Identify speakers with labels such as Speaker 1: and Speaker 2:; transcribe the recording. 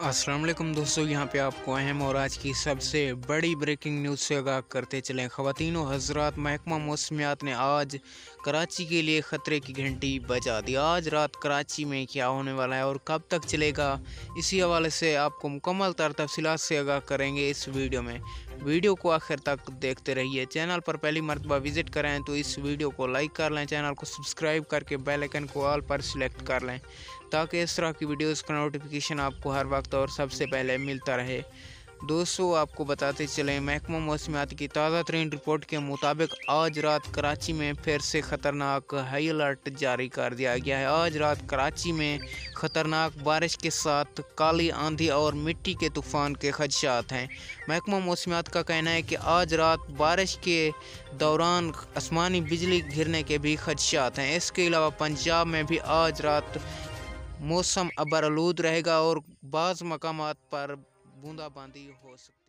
Speaker 1: السلام علیکم دوستو، یہاں پہ آپ کو اہم اور آج کی سب سے بڑی بریکنگ نیوز سے آگاہ کرتے چلیں۔ خواتین و حضرات محکمہ موسمیات نے آج کراچی کے لیے خطرے کی گھنٹی بجا دی۔ آج رات کراچی میں کیا ہونے والا ہے اور کب تک چلے گا، اسی حوالے سے آپ کو مکمل تر تفصیلات سے آگاہ کریں گے اس ویڈیو میں۔ ویڈیو کو آخر تک دیکھتے رہیے۔ چینل پر پہلی مرتبہ وزٹ کریں تو اس ویڈیو کو لائک کر لیں، چینل کو سبسکرائب کر کے بیل ایکن کو آل پر سلیکٹ کر لیں تاکہ اس طرح کی ویڈیوز کا نوٹیفیکیشن آپ کو ہر وقت اور سب سے پہلے ملتا رہے۔ دوستو، آپ کو بتاتے چلیں، محکمہ موسمیات کی تازہ ترین رپورٹ کے مطابق آج رات کراچی میں پھر سے خطرناک ہائی الرٹ جاری کر دیا گیا ہے۔ آج رات کراچی میں خطرناک بارش کے ساتھ کالی آندھی اور مٹی کے طوفان کے خدشات ہیں۔ محکمہ موسمیات کا کہنا ہے کہ آج رات بارش کے دوران آسمانی بجلی گرنے کے بھی خدشات ہیں۔ اس کے علاوہ پنجاب میں بھی آج رات موسم ابرالود رہے گا اور بعض مقامات پر بوندا باندی ہو سکتی